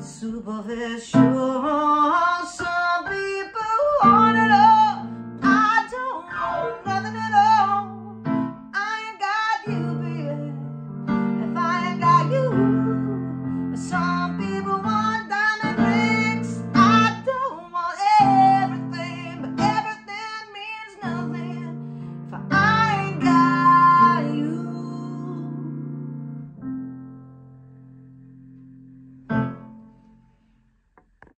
superficial. Some people want it